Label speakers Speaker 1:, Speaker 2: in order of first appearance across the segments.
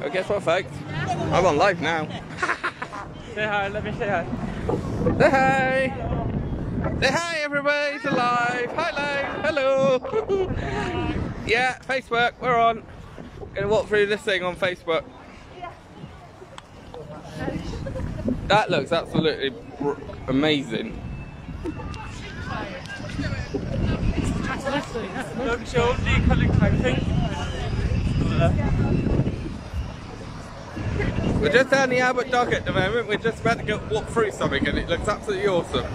Speaker 1: Oh, guess what, folks? I'm on live now.
Speaker 2: Say hi, let me say hi.
Speaker 1: Say hi! Say hi, everybody! It's alive! Hi, live! Hello! yeah, Facebook, we're on. Gonna walk through this thing on Facebook. That looks absolutely br- amazing.
Speaker 2: Look, show the colour thing.
Speaker 1: We're just down the Albert Dock at the moment. We're just about to go walk through something and it looks absolutely awesome.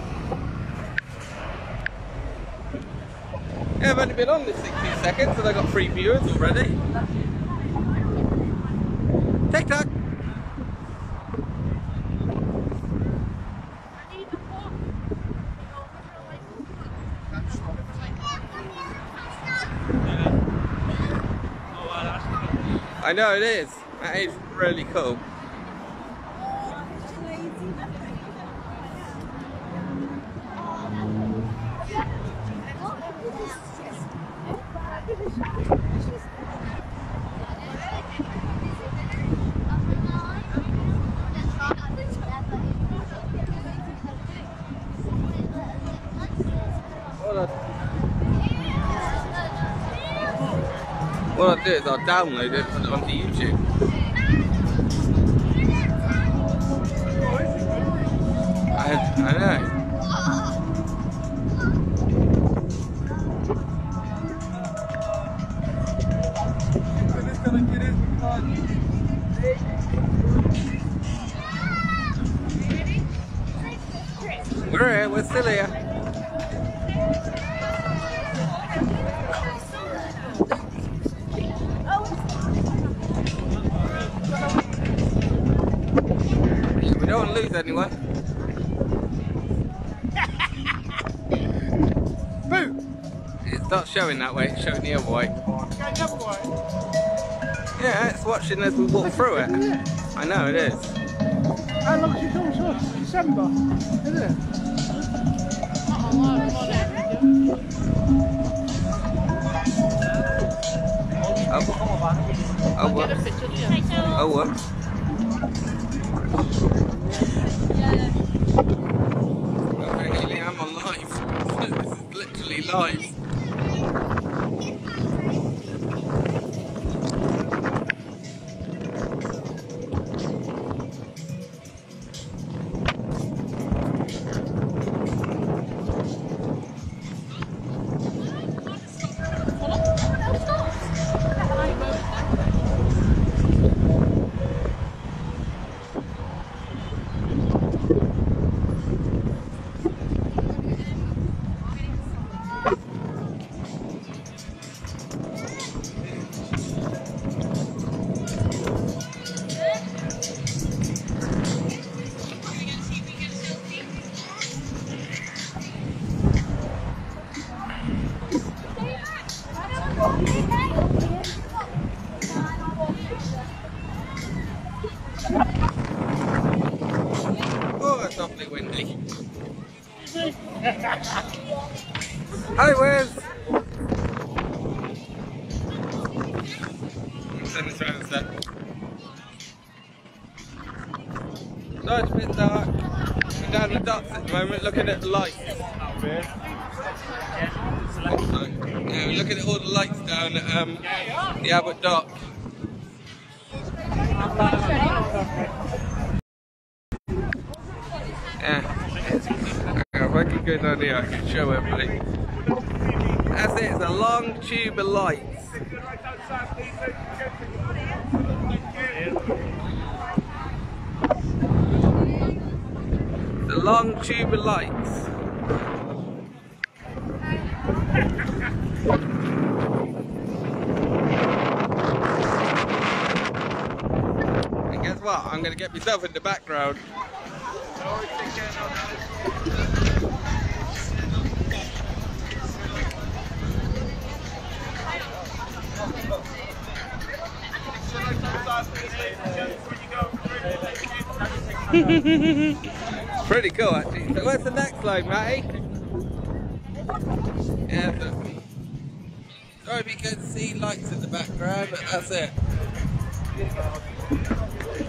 Speaker 1: Yeah, I've only been on this 60 seconds and I've got three viewers already. TikTok! I know it is. That is really cool. What I do is I'll download it lose anyone. Boo! It's not showing that way, it's showing the other way. Yeah, it's watching as we walk through it. I know it is.
Speaker 3: How long is it on to? December, isn't it?
Speaker 1: Oh, oh, oh. oh what? Oh, I'm on live. this is literally live. Oh, it's awfully windy. Hi, Wes. Send this around. So it's a bit dark. We're down the docks at the moment looking at the Yeah, looking at all the lights down at um, the Albert Dock. Yeah, it's a fucking good idea. I can show everybody. That's it. It's a long tube of lights. It's a long tube of lights. And I'm gonna get myself in the background. Pretty cool actually. So where's the next line, Matty? Yeah, so, sorry if you can see lights in the background, but that's it.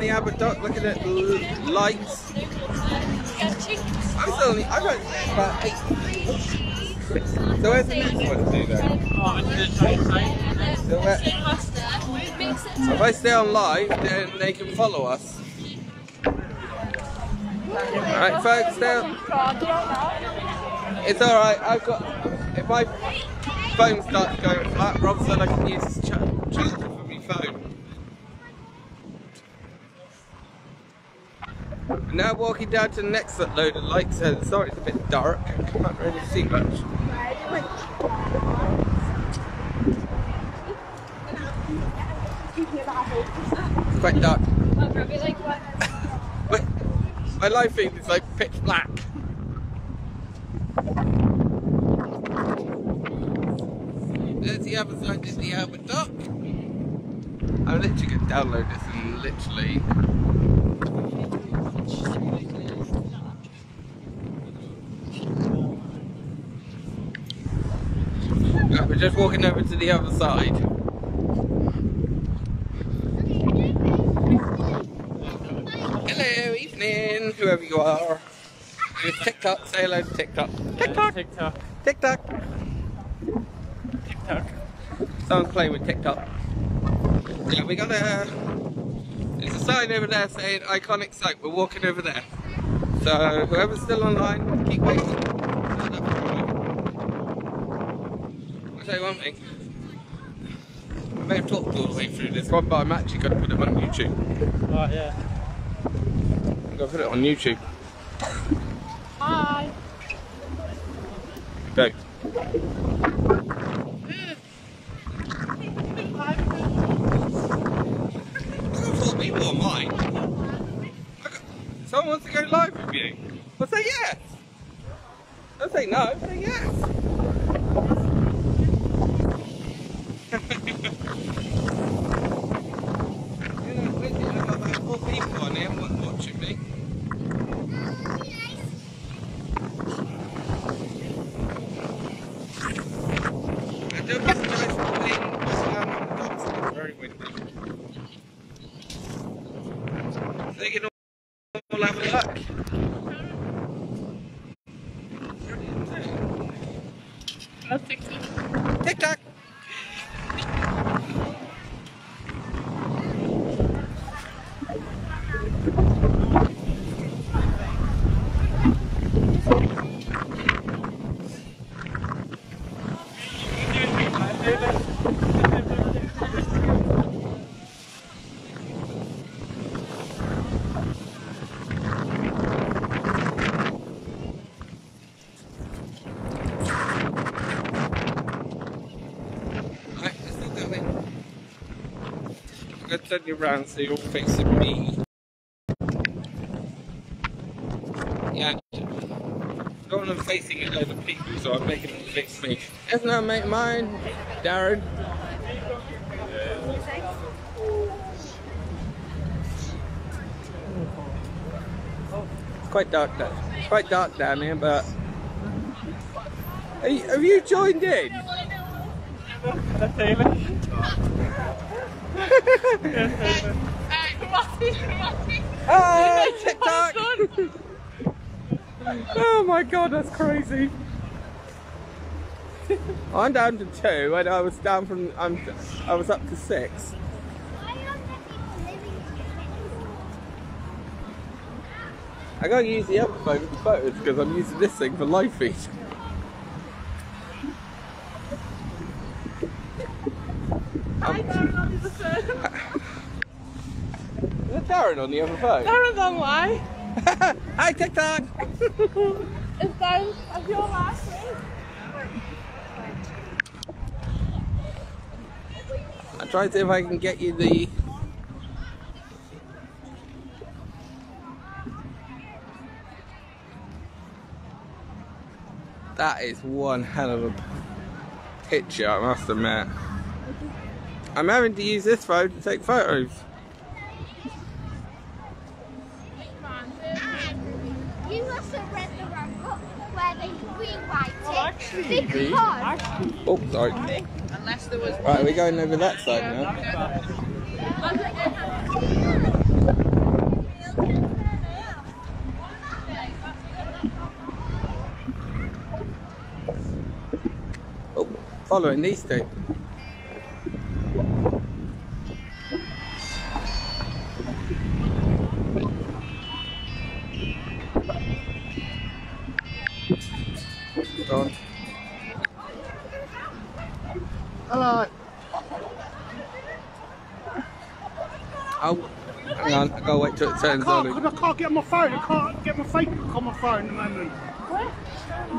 Speaker 1: you. The looking at lights. I'm still only, I've only about eight. So where's the next one to do then? So if I stay on live, then they can follow us. Alright folks, now it's alright, I've got, if my phone starts going flat, Rob said I can use his cha- charger for my phone. Now walking down to the next load of lights, and sorry it's a bit dark, I can't really see much. It's quite dark. My life feed is like pitch black. There's the other side of the Albert Dock. I'm literally going to download this and literally. Yeah, we're just walking over to the other side. Hello, evening, whoever you are. It's TikTok, say hello to TikTok. TikTok,
Speaker 2: TikTok.
Speaker 1: TikTok.
Speaker 2: TikTok.
Speaker 1: Someone's playing with TikTok. Yeah, we got a. There's a sign over there saying iconic site. We're walking over there. So whoever's still online, keep waiting. I'll tell you one thing. I may have talked all the way through this one, but I'm actually going to put it on YouTube.
Speaker 2: Oh, yeah.
Speaker 1: I'm going to put it on YouTube.
Speaker 4: Hi.
Speaker 1: Go. Four people on mine. I got- Someone wants to go live with you. Say yes. Don't say no, say yes. I've be surprised if the wind goes down on the docks and it's very windy. So they can all have a look. Tick tock. Right, let's still going. I'm gonna turn you around so you're facing me. Yeah. Don't want them facing a load of people, so I'm making them face me. That's not mate of mine, Darren. It's quite dark down. It's quite dark down here, but. Are you- have you joined in? TikTok! oh my god, that's crazy. I'm down to two, and I was down from I'm I was up to six. I gotta use the other phone for photos because I'm using this thing for live feed.
Speaker 2: I'm Darren on the other phone? Darren's online.
Speaker 1: Hi TikTok!
Speaker 2: Is Darren, have your last name?
Speaker 1: I'll try to see if I can get you the That is one hell of a picture, I must admit. I'm having to use this phone to take photos.
Speaker 4: You must have read the wrong book where they rewrite
Speaker 2: Oh,
Speaker 1: Oh, sorry.
Speaker 2: unless there was.
Speaker 1: Right, we're going over that side now. Oh, following these two. Oh, hang on, I've got to wait till it turns on.
Speaker 3: I can't get on my phone. I can't get my Facebook on my phone at the moment.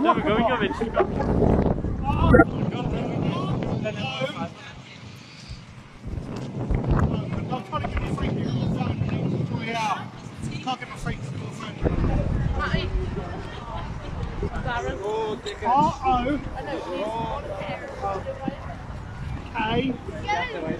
Speaker 2: There we go, we got Instagram.
Speaker 3: I'm trying to get my Facebook on my phone. Sort it out. Can't get my Facebook on my phone.
Speaker 2: Matty. Darren.
Speaker 3: R O K
Speaker 2: Mike's
Speaker 3: Yeah.
Speaker 2: on the video.